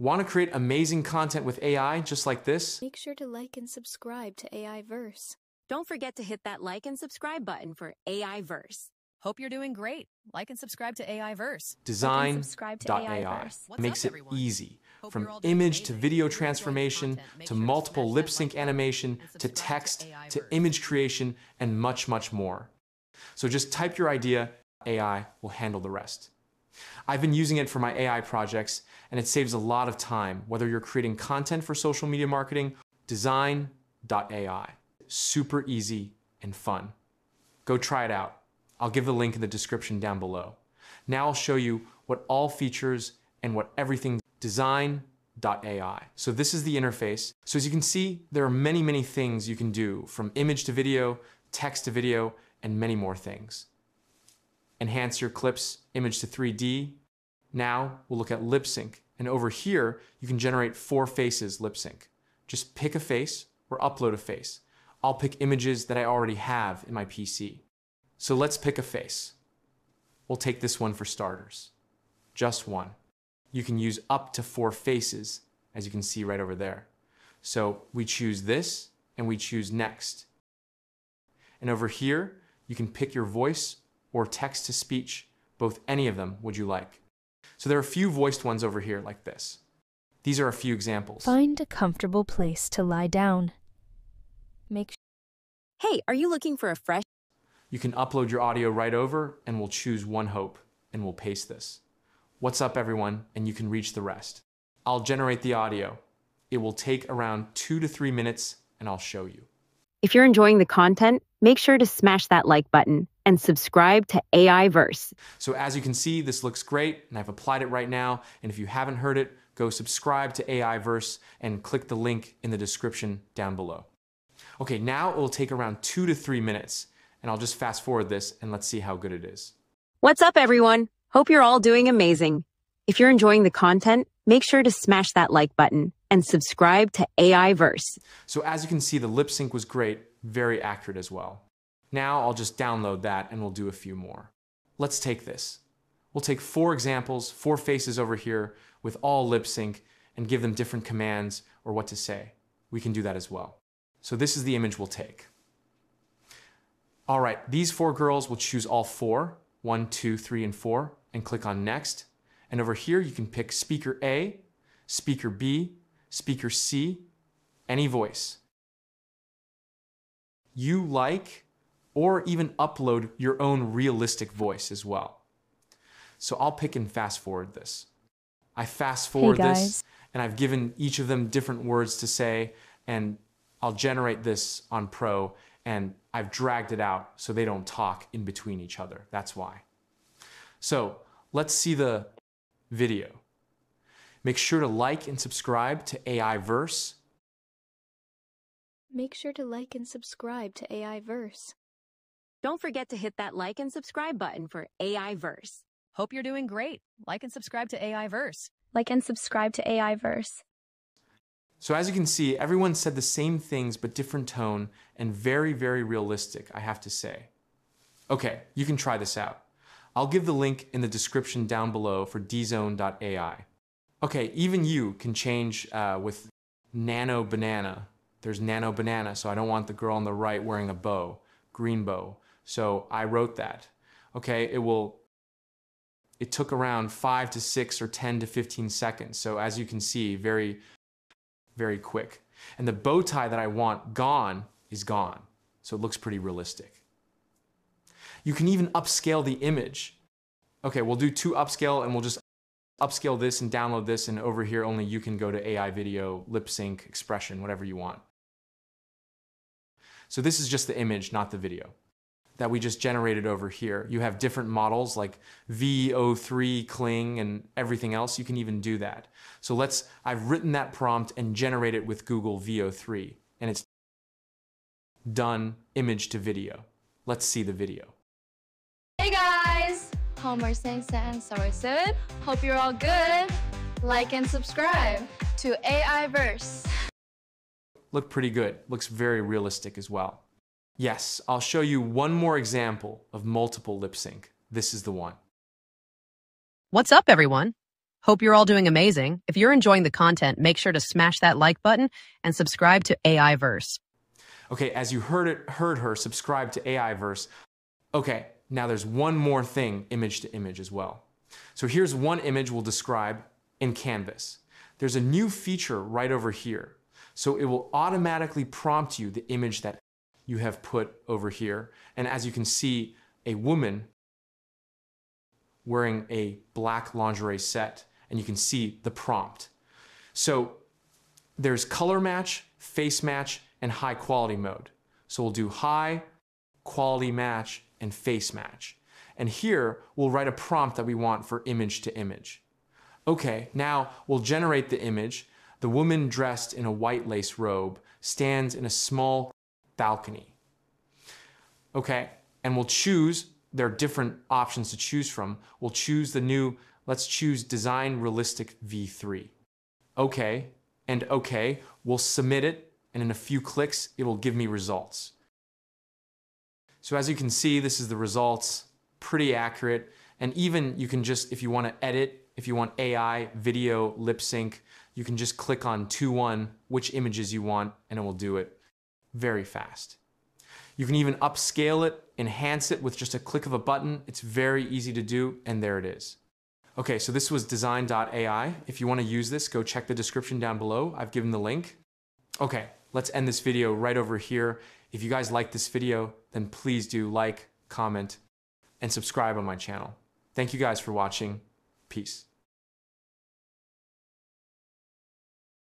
Want to create amazing content with AI just like this? Make sure to like and subscribe to AI Verse. Don't forget to hit that like and subscribe button for AI Verse. Hope you're doing great. Like and subscribe to AI Verse. subscribe to AI Design.ai Verse. Makes up, it everyone? easy. Hope From you're image to video If you're enjoying transformation to sure multiple smash lip sync button animation to subscribe to text to image creation and much, much more. So just type your idea, AI will handle the rest. I've been using it for my AI projects and it saves a lot of time, whether you're creating content for social media marketing, Dzine.ai. Super easy and fun. Go try it out. I'll give the link in the description down below. Now I'll show you what all features and what everything Dzine.ai. So this is the interface. So as you can see, there are many, many things you can do from image to video, text to video, and many more things. Enhance your clips image to 3D. Now we'll look at lip sync. And over here, you can generate four faces lip sync. Just pick a face or upload a face. I'll pick images that I already have in my PC. So let's pick a face. We'll take this one for starters. Just one. You can use up to four faces, as you can see right over there. So we choose this and we choose next. And over here, you can pick your voice or text to speech, both any of them would you like. So there are a few voiced ones over here like this. These are a few examples. Find a comfortable place to lie down. Make Hey, are you looking for a fresh You can upload your audio right over and we'll choose One Hope and we'll paste this. What's up everyone? And you can reach the rest. I'll generate the audio. It will take around two to three minutes and I'll show you. If you're enjoying the content, make sure to smash that like button and subscribe to AI Verse. So as you can see, this looks great and I've applied it right now. And if you haven't heard it, go subscribe to AI Verse and click the link in the description down below. Okay, now it will take around two to three minutes and I'll just fast forward this and let's see how good it is. What's up, everyone? Hope you're all doing amazing. If you're enjoying the content, make sure to smash that like button and subscribe to AI Verse. So as you can see, the lip sync was great, very accurate as well. Now I'll just download that and we'll do a few more. Let's take this. We'll take four examples, four faces over here with all lip sync and give them different commands or what to say. We can do that as well. So this is the image we'll take. All right, these four girls will choose all four, one, two, three, and four, and click on next. And over here, you can pick speaker A, speaker B, speaker C, any voice you like, or even upload your own realistic voice as well. So I'll pick and fast forward this. I fast forward this, and I've given each of them different words to say, and I'll generate this on Pro, and I've dragged it out so they don't talk in between each other. That's why. So let's see the video. Make sure to like and subscribe to AI Verse. Make sure to like and subscribe to AI Verse. Don't forget to hit that like and subscribe button for AI Verse. Hope you're doing great. Like and subscribe to AI Verse. Like and subscribe to AI Verse. So as you can see, everyone said the same things but different tone and very, very realistic, I have to say. Okay, you can try this out. I'll give the link in the description down below for dzine.ai. Okay, even you can change uh, with nano banana. There's nano banana, so I don't want the girl on the right wearing a bow, green bow. So I wrote that. Okay, it will it took around five to six or 10 to 15 seconds. So as you can see, very, very quick. And the bow tie that I want gone is gone. So it looks pretty realistic. You can even upscale the image. Okay, we'll do two upscale and we'll just upscale this and download this and over here only you can go to AI video, lip sync, expression, whatever you want. So this is just the image, not the video that we just generated over here. You have different models like Veo3, Kling, and everything else. You can even do that. So let's, I've written that prompt and generate it with Google Veo3 and it's done image to video. Let's see the video. Hey guys! Homer Sensei and Sorry 7. Hope you're all good. Like and subscribe to AI Verse. Look pretty good. Looks very realistic as well. Yes, I'll show you one more example of multiple lip sync. This is the one. What's up, everyone? Hope you're all doing amazing. If you're enjoying the content, make sure to smash that like button and subscribe to AI Verse. Okay, as you heard it, heard her subscribe to AI Verse. Okay, now there's one more thing, image to image as well. So here's one image we'll describe in Canvas. There's a new feature right over here. So it will automatically prompt you the image that you have put over here. And as you can see, a woman wearing a black lingerie set, and you can see the prompt. So there's color match, face match, and high quality mode. So we'll do high, quality match, and face match. And here we'll write a prompt that we want for image to image. Okay, now we'll generate the image. The woman dressed in a white lace robe stands in a small balcony. Okay, and we'll choose, there are different options to choose from. We'll choose the new, let's choose Dzine Realistic V3. Okay, and okay, we'll submit it, and in a few clicks, it will give me results. So as you can see, this is the results, pretty accurate. And even you can just, if you want to edit, if you want AI, video, lip sync, you can just click on 2-1, which images you want, and it will do it very fast. You can even upscale it, enhance it with just a click of a button. It's very easy to do, and there it is. Okay, so this was Dzine.ai. If you want to use this, go check the description down below. I've given the link. Okay, let's end this video right over here. If you guys like this video, then please do like, comment, and subscribe on my channel. Thank you guys for watching. Peace.